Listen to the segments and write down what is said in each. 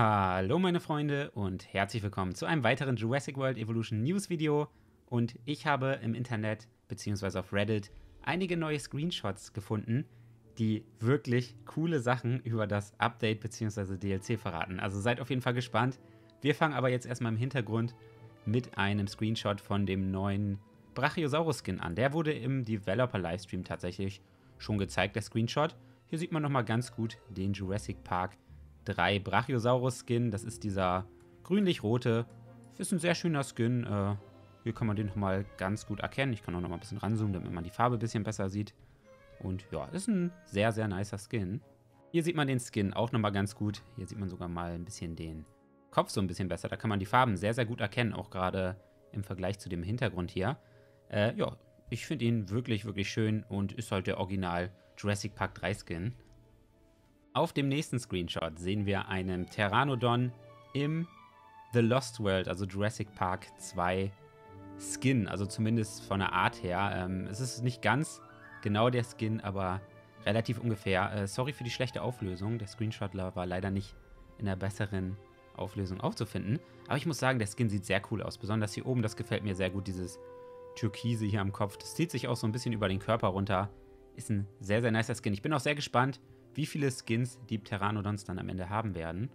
Hallo meine Freunde und herzlich willkommen zu einem weiteren Jurassic World Evolution News Video. Und ich habe im Internet bzw. auf Reddit einige neue Screenshots gefunden, die wirklich coole Sachen über das Update bzw. DLC verraten. Also seid auf jeden Fall gespannt. Wir fangen aber jetzt erstmal im Hintergrund mit einem Screenshot von dem neuen Brachiosaurus-Skin an. Der wurde im Developer-Livestream tatsächlich schon gezeigt, der Screenshot. Hier sieht man nochmal ganz gut den Jurassic Park 3 Brachiosaurus-Skin. Das ist dieser grünlich-rote. Ist ein sehr schöner Skin. Äh, hier kann man den nochmal ganz gut erkennen. Ich kann auch nochmal ein bisschen ranzoomen, damit man die Farbe ein bisschen besser sieht. Und ja, ist ein sehr, sehr nicer Skin. Hier sieht man den Skin auch nochmal ganz gut. Hier sieht man sogar mal ein bisschen den Kopf so ein bisschen besser. Da kann man die Farben sehr, sehr gut erkennen, auch gerade im Vergleich zu dem Hintergrund hier. Äh, ja, ich finde ihn wirklich, wirklich schön und ist halt der Original Jurassic Park 3 Skin. Auf dem nächsten Screenshot sehen wir einen Pteranodon im The Lost World, also Jurassic Park 2 Skin, also zumindest von der Art her. Ähm, es ist nicht ganz genau der Skin, aber relativ ungefähr. Äh, sorry für die schlechte Auflösung. Der Screenshot war leider nicht in der besseren Auflösung aufzufinden. Aber ich muss sagen, der Skin sieht sehr cool aus. Besonders hier oben, das gefällt mir sehr gut, dieses Türkise hier am Kopf. Das zieht sich auch so ein bisschen über den Körper runter. Ist ein sehr, sehr nicer Skin. Ich bin auch sehr gespannt, wie viele Skins die Pteranodons dann am Ende haben werden.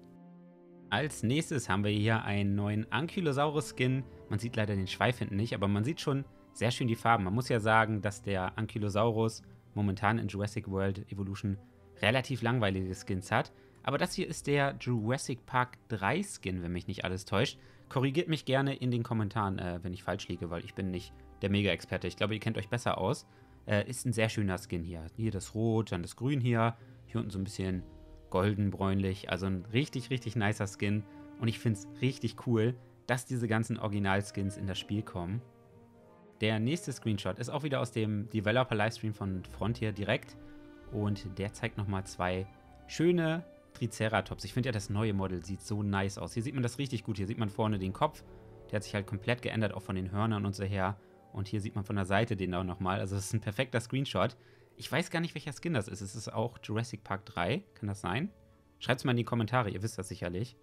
Als nächstes haben wir hier einen neuen Ankylosaurus-Skin. Man sieht leider den Schweif hinten nicht, aber man sieht schon sehr schön die Farben. Man muss ja sagen, dass der Ankylosaurus momentan in Jurassic World Evolution relativ langweilige Skins hat. Aber das hier ist der Jurassic Park 3 Skin, wenn mich nicht alles täuscht. Korrigiert mich gerne in den Kommentaren, äh, wenn ich falsch liege, weil ich bin nicht der Mega-Experte. Ich glaube, ihr kennt euch besser aus. Äh, ist ein sehr schöner Skin hier. Hier das Rot, dann das Grün hier. Hier unten so ein bisschen golden-bräunlich. Also ein richtig, richtig nicer Skin. Und ich finde es richtig cool, dass diese ganzen Original-Skins in das Spiel kommen. Der nächste Screenshot ist auch wieder aus dem Developer-Livestream von Frontier direkt. Und der zeigt nochmal zwei schöne Triceratops. Ich finde ja, das neue Model sieht so nice aus. Hier sieht man das richtig gut. Hier sieht man vorne den Kopf. Der hat sich halt komplett geändert, auch von den Hörnern und so her. Und hier sieht man von der Seite den auch nochmal. Also das ist ein perfekter Screenshot. Ich weiß gar nicht, welcher Skin das ist. Es ist auch Jurassic Park 3. Kann das sein? Schreibt es mal in die Kommentare, ihr wisst das sicherlich.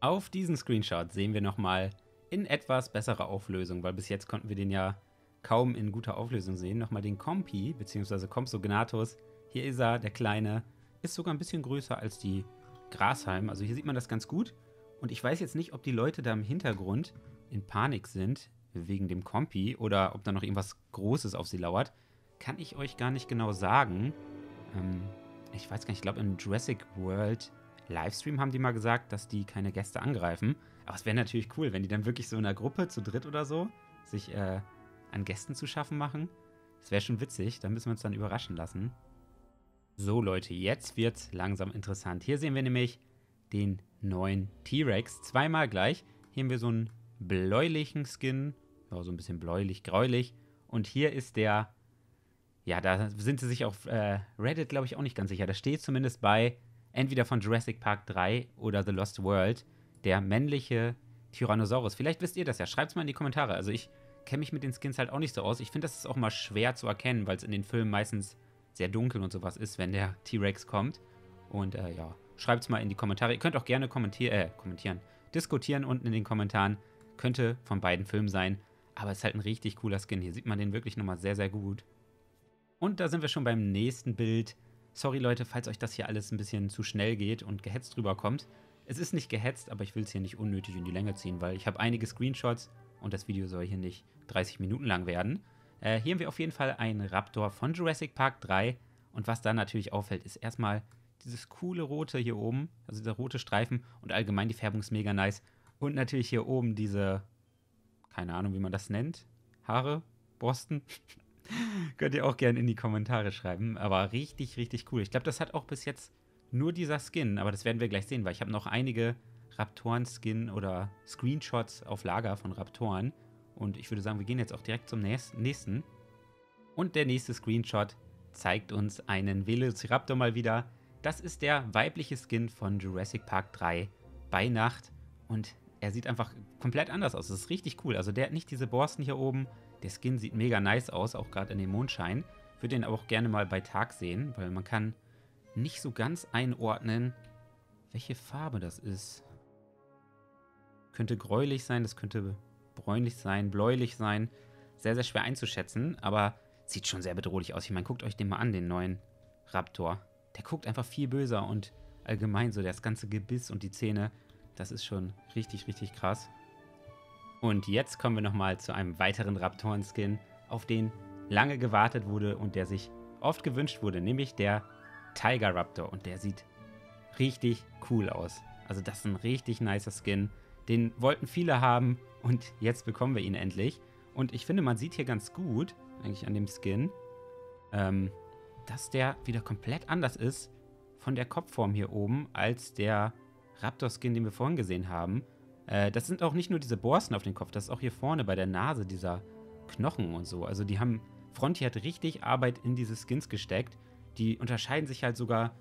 Auf diesen Screenshot sehen wir nochmal in etwas besserer Auflösung, weil bis jetzt konnten wir den ja kaum in guter Auflösung sehen. Nochmal den Compi, beziehungsweise Compsognathus. Hier ist er, der kleine. Ist sogar ein bisschen größer als die Grashalm. Also hier sieht man das ganz gut. Und ich weiß jetzt nicht, ob die Leute da im Hintergrund in Panik sind wegen dem Kompi oder ob da noch irgendwas Großes auf sie lauert, kann ich euch gar nicht genau sagen. Ähm, ich weiß gar nicht, ich glaube im Jurassic World Livestream haben die mal gesagt, dass die keine Gäste angreifen. Aber es wäre natürlich cool, wenn die dann wirklich so in einer Gruppe zu dritt oder so sich äh, an Gästen zu schaffen machen. Das wäre schon witzig, da müssen wir uns dann überraschen lassen. So Leute, jetzt wird's langsam interessant. Hier sehen wir nämlich den neuen T-Rex. Zweimal gleich. Hier haben wir so einen bläulichen Skin ja, so ein bisschen bläulich, gräulich. Und hier ist der, ja, da sind sie sich auf äh, Reddit, glaube ich, auch nicht ganz sicher. Da steht zumindest bei, entweder von Jurassic Park 3 oder The Lost World, der männliche Tyrannosaurus. Vielleicht wisst ihr das ja. Schreibt es mal in die Kommentare. Also ich kenne mich mit den Skins halt auch nicht so aus. Ich finde, das ist auch mal schwer zu erkennen, weil es in den Filmen meistens sehr dunkel und sowas ist, wenn der T-Rex kommt. Und äh, ja, schreibt es mal in die Kommentare. Ihr könnt auch gerne kommentier äh, kommentieren, diskutieren unten in den Kommentaren. Könnte von beiden Filmen sein. Aber es ist halt ein richtig cooler Skin. Hier sieht man den wirklich nochmal sehr, sehr gut. Und da sind wir schon beim nächsten Bild. Sorry Leute, falls euch das hier alles ein bisschen zu schnell geht und gehetzt rüberkommt. Es ist nicht gehetzt, aber ich will es hier nicht unnötig in die Länge ziehen, weil ich habe einige Screenshots und das Video soll hier nicht 30 Minuten lang werden. Äh, hier haben wir auf jeden Fall einen Raptor von Jurassic Park 3. Und was da natürlich auffällt, ist erstmal dieses coole rote hier oben, also dieser rote Streifen und allgemein die Färbung ist mega nice. Und natürlich hier oben diese keine Ahnung, wie man das nennt. Haare, Borsten. Könnt ihr auch gerne in die Kommentare schreiben. Aber richtig, richtig cool. Ich glaube, das hat auch bis jetzt nur dieser Skin. Aber das werden wir gleich sehen, weil ich habe noch einige Raptoren-Skin oder Screenshots auf Lager von Raptoren. Und ich würde sagen, wir gehen jetzt auch direkt zum nächsten. Und der nächste Screenshot zeigt uns einen Velociraptor mal wieder. Das ist der weibliche Skin von Jurassic Park 3 bei Nacht. Und er sieht einfach komplett anders aus. Das ist richtig cool. Also der hat nicht diese Borsten hier oben. Der Skin sieht mega nice aus, auch gerade in dem Mondschein. Würde den auch gerne mal bei Tag sehen, weil man kann nicht so ganz einordnen, welche Farbe das ist. Könnte gräulich sein, das könnte bräunlich sein, bläulich sein. Sehr, sehr schwer einzuschätzen, aber sieht schon sehr bedrohlich aus. Ich meine, guckt euch den mal an, den neuen Raptor. Der guckt einfach viel böser und allgemein so das ganze Gebiss und die Zähne, das ist schon richtig, richtig krass. Und jetzt kommen wir nochmal zu einem weiteren Raptoren-Skin, auf den lange gewartet wurde und der sich oft gewünscht wurde, nämlich der Tiger Raptor. Und der sieht richtig cool aus. Also das ist ein richtig nicer Skin. Den wollten viele haben und jetzt bekommen wir ihn endlich. Und ich finde, man sieht hier ganz gut, eigentlich an dem Skin, ähm, dass der wieder komplett anders ist von der Kopfform hier oben als der Raptor-Skin, den wir vorhin gesehen haben. Äh, das sind auch nicht nur diese Borsten auf dem Kopf, das ist auch hier vorne bei der Nase dieser Knochen und so. Also die haben, Frontier hat richtig Arbeit in diese Skins gesteckt. Die unterscheiden sich halt sogar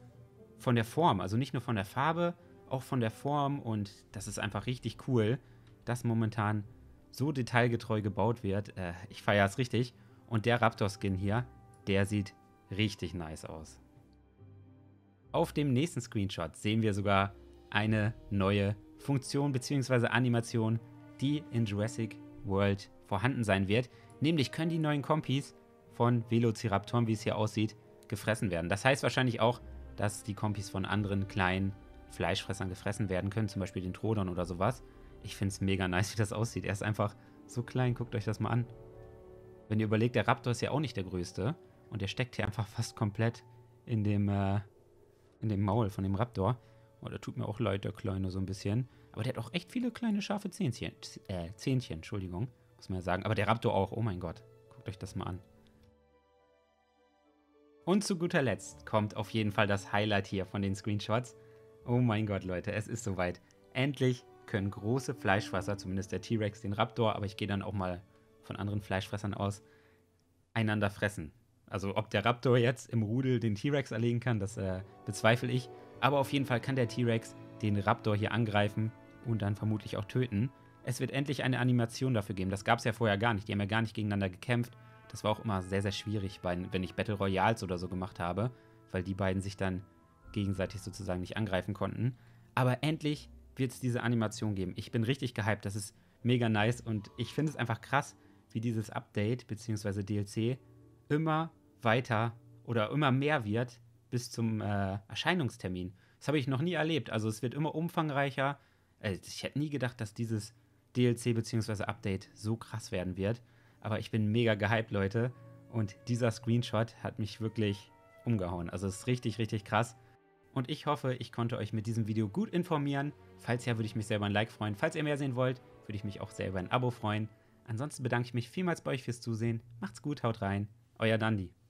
von der Form, also nicht nur von der Farbe, auch von der Form und das ist einfach richtig cool, dass momentan so detailgetreu gebaut wird. Äh, ich feiere es richtig. Und der Raptor-Skin hier, der sieht richtig nice aus. Auf dem nächsten Screenshot sehen wir sogar eine neue Funktion bzw. Animation, die in Jurassic World vorhanden sein wird. Nämlich können die neuen Kompis von Velociraptoren, wie es hier aussieht, gefressen werden. Das heißt wahrscheinlich auch, dass die Kompis von anderen kleinen Fleischfressern gefressen werden können, zum Beispiel den Trodon oder sowas. Ich finde es mega nice, wie das aussieht. Er ist einfach so klein, guckt euch das mal an. Wenn ihr überlegt, der Raptor ist ja auch nicht der größte und der steckt hier einfach fast komplett in dem, äh, in dem Maul von dem Raptor. Oh, tut mir auch leid, der Kleine, so ein bisschen. Aber der hat auch echt viele kleine scharfe Zähnchen. Äh, Zähnchen, Entschuldigung, muss man ja sagen. Aber der Raptor auch, oh mein Gott. Guckt euch das mal an. Und zu guter Letzt kommt auf jeden Fall das Highlight hier von den Screenshots. Oh mein Gott, Leute, es ist soweit. Endlich können große Fleischfresser, zumindest der T-Rex, den Raptor, aber ich gehe dann auch mal von anderen Fleischfressern aus, einander fressen. Also ob der Raptor jetzt im Rudel den T-Rex erlegen kann, das äh, bezweifle ich. Aber auf jeden Fall kann der T-Rex den Raptor hier angreifen und dann vermutlich auch töten. Es wird endlich eine Animation dafür geben. Das gab es ja vorher gar nicht. Die haben ja gar nicht gegeneinander gekämpft. Das war auch immer sehr, sehr schwierig, wenn ich Battle Royals oder so gemacht habe, weil die beiden sich dann gegenseitig sozusagen nicht angreifen konnten. Aber endlich wird es diese Animation geben. Ich bin richtig gehypt, das ist mega nice und ich finde es einfach krass, wie dieses Update bzw. DLC immer weiter oder immer mehr wird bis zum äh, Erscheinungstermin. Das habe ich noch nie erlebt. Also es wird immer umfangreicher. Äh, ich hätte nie gedacht, dass dieses DLC bzw. Update so krass werden wird. Aber ich bin mega gehypt, Leute. Und dieser Screenshot hat mich wirklich umgehauen. Also es ist richtig, richtig krass. Und ich hoffe, ich konnte euch mit diesem Video gut informieren. Falls ja, würde ich mich sehr über ein Like freuen. Falls ihr mehr sehen wollt, würde ich mich auch sehr über ein Abo freuen. Ansonsten bedanke ich mich vielmals bei euch fürs Zusehen. Macht's gut, haut rein. Euer Dandy.